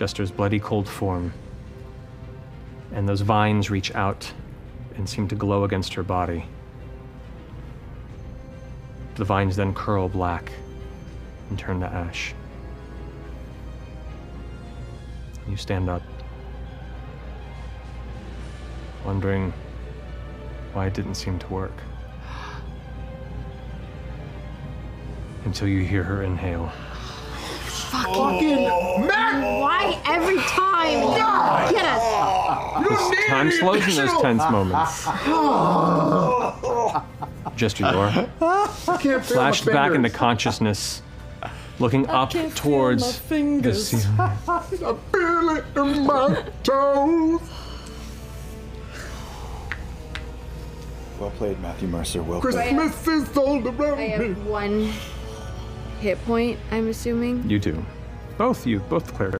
Jester's bloody cold form. And those vines reach out and seem to glow against her body. The vines then curl black and turn to ash. You stand up, wondering why it didn't seem to work. Until you hear her inhale. Fucking oh. Matt! Why every time? Get us. Because time slows in those tense moments. Jester, you are can't feel flashed back into consciousness, looking up towards the ceiling. I feel it in my toes. Well played, Matthew Mercer. Well Christmas is all around I have one hit point, I'm assuming. You two. Both you, both clerics.